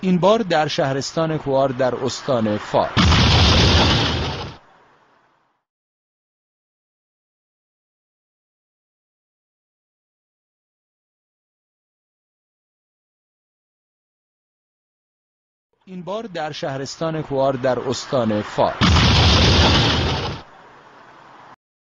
این بار در شهرستان کوار در استان فارس این بار در شهرستان کوار در استان فارس